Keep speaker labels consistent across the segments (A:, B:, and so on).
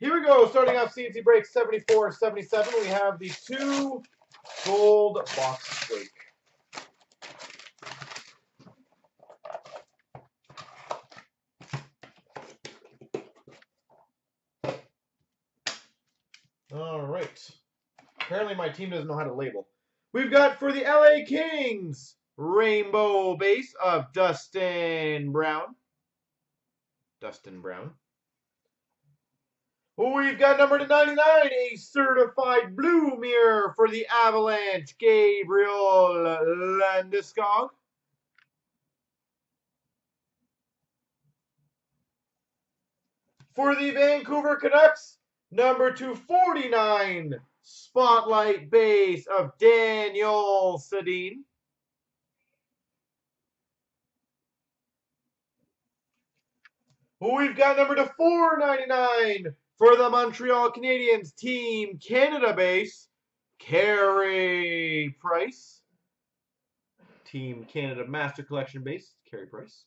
A: Here we go. Starting off CNC break 74 77. We have the two gold box break. All right. Apparently my team doesn't know how to label. We've got for the LA Kings, rainbow base of Dustin Brown. Dustin Brown. We've got number to 99, a certified blue mirror for the Avalanche, Gabriel Landeskog. For the Vancouver Canucks, number 249, spotlight base of Daniel Sedin. We've got number to 499 for the Montreal Canadiens Team Canada base, Carey Price. Team Canada Master Collection base, Carey Price.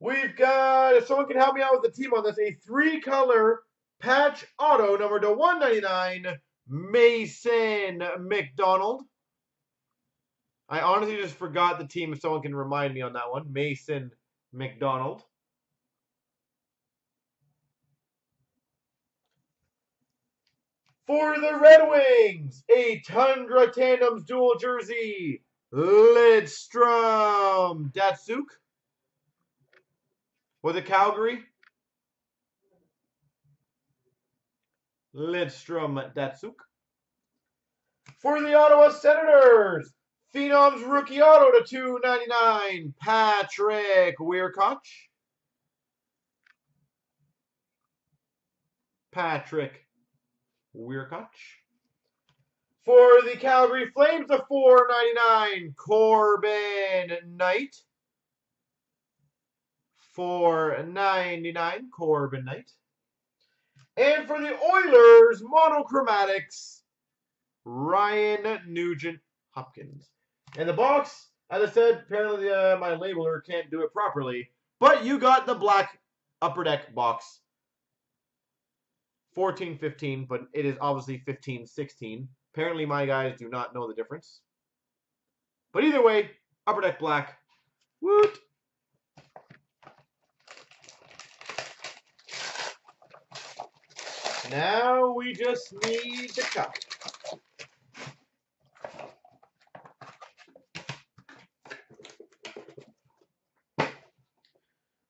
A: We've got, if someone can help me out with the team on this, a three-color patch auto number to 199, Mason McDonald. I honestly just forgot the team if someone can remind me on that one. Mason McDonald. For the Red Wings, a Tundra Tandems dual jersey, Lidstrom Datsyuk. For the Calgary, Lidstrom Datsyuk. For the Ottawa Senators, Phenoms rookie auto to 299, Patrick Wiercioch. Patrick Wiercioch. For the Calgary Flames, the 499, Corbin Knight. 499, Corbin Knight. And for the Oilers, monochromatics, Ryan Nugent Hopkins. And the box, as I said, apparently uh, my labeler can't do it properly. But you got the black upper deck box 14, 15, but it is obviously 15, 16. Apparently my guys do not know the difference. But either way, Upper Deck Black. Woot! Now we just need the cup.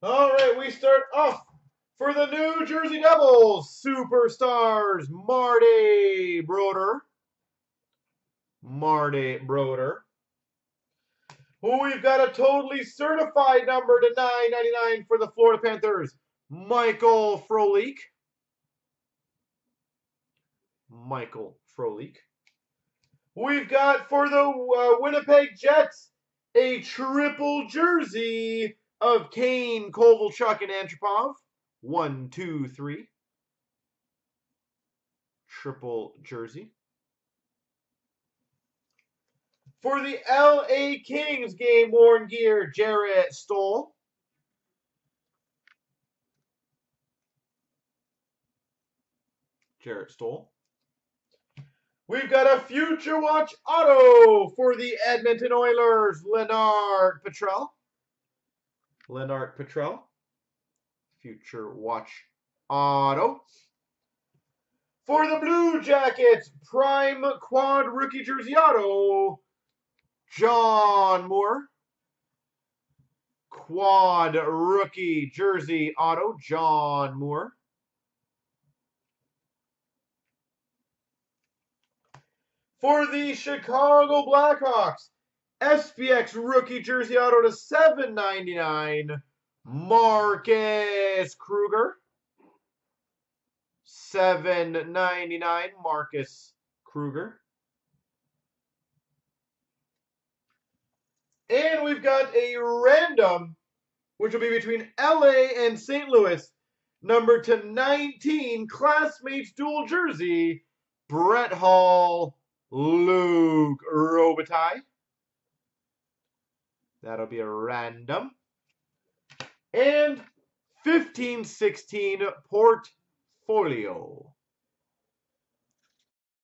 A: All right, we start off for the New Jersey Devils, superstars Marty Brodeur. Marty Brodeur. We've got a totally certified number to 9.99 for the Florida Panthers, Michael Frolik. Michael Frolik. We've got for the uh, Winnipeg Jets a triple jersey of Kane, Kovalchuk, and Antropov. One, two, three. Triple jersey. For the LA Kings game worn gear, Jarrett Stoll. Jarrett Stoll. We've got a Future Watch auto for the Edmonton Oilers, Lennart Petrell. Lennart Petrell. Future Watch Auto. Oh. For the Blue Jackets, Prime Quad Rookie Jersey Auto, John Moore. Quad Rookie Jersey Auto, John Moore. For the Chicago Blackhawks, SPX Rookie Jersey Auto to 799. Marcus Kruger. 7.99 Marcus Kruger. And we've got a random, which will be between LA and St. Louis, number to 19, Classmates dual jersey, Brett Hull, Luc Robitaille. That'll be a random. And 1516 Port Folio.